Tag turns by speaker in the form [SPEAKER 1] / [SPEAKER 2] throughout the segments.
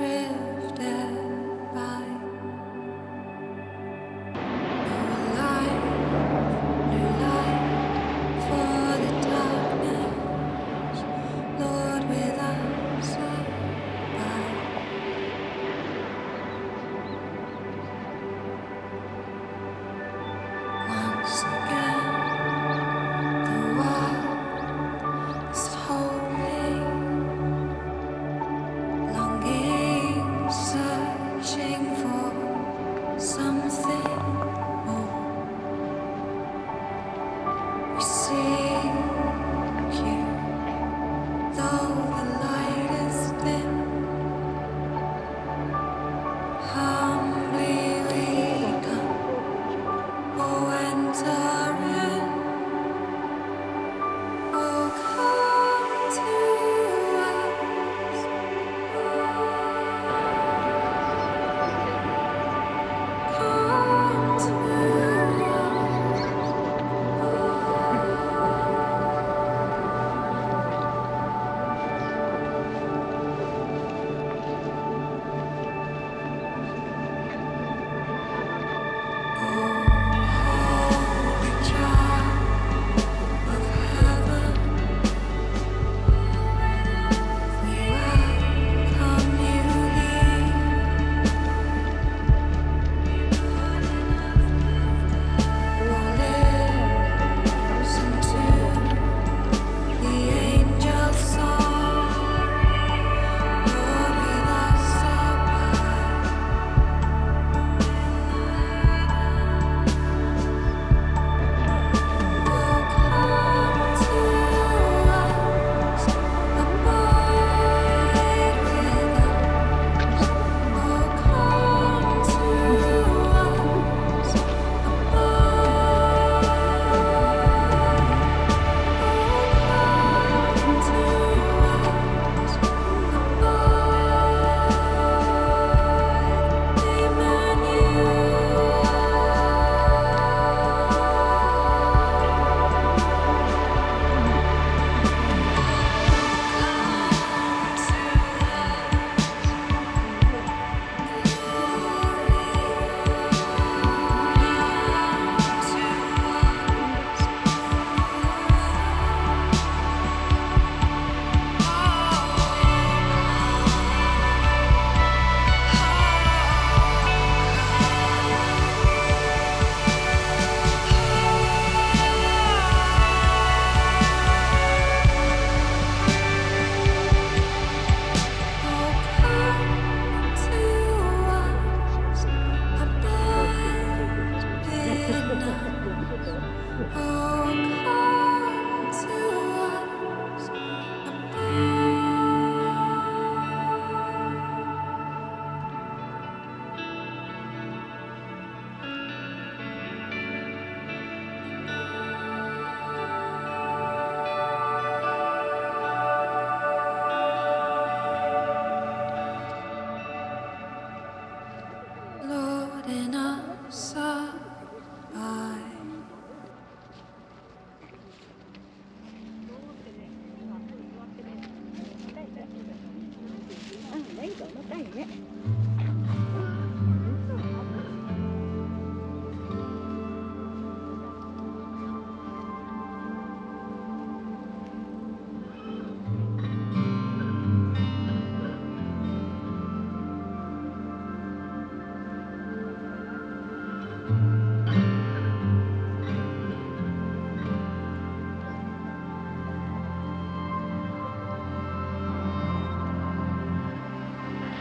[SPEAKER 1] trail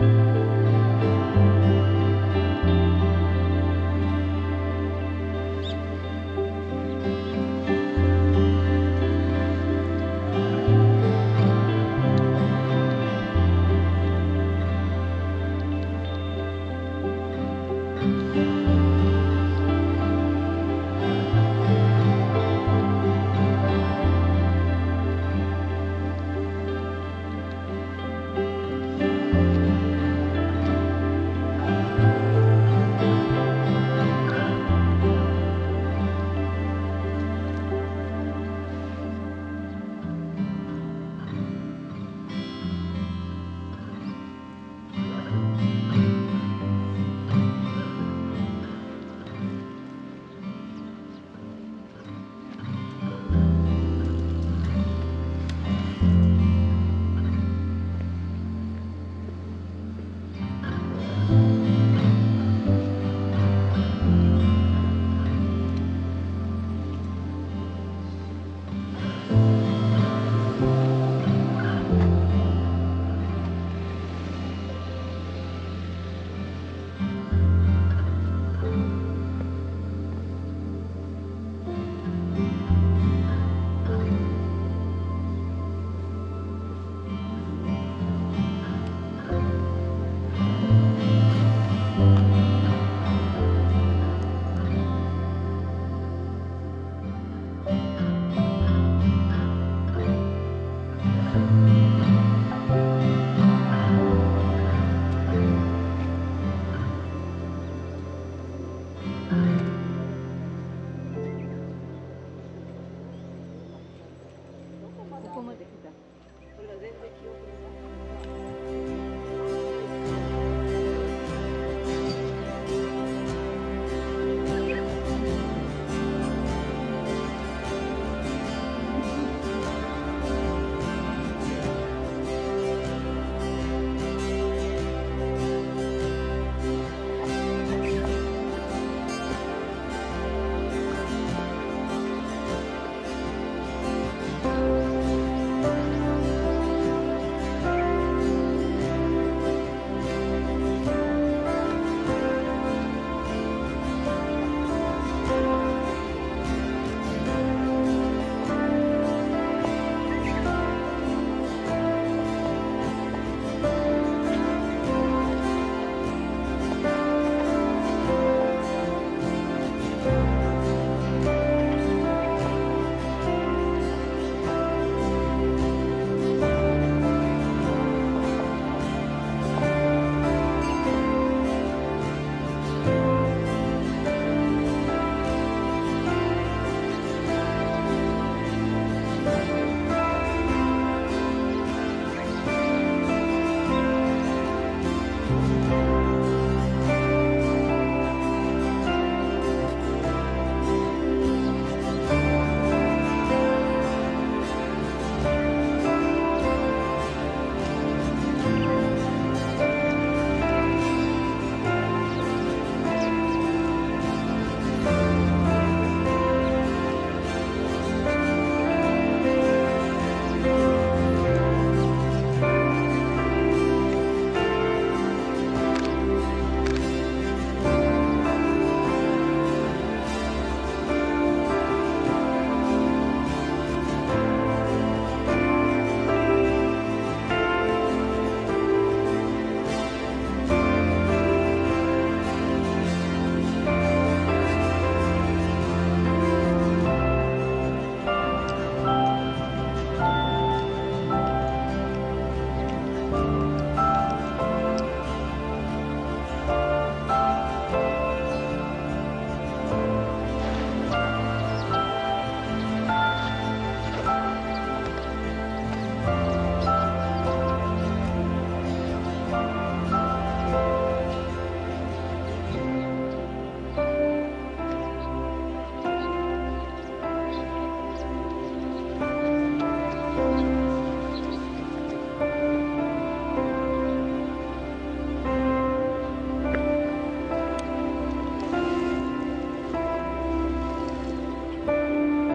[SPEAKER 1] thank you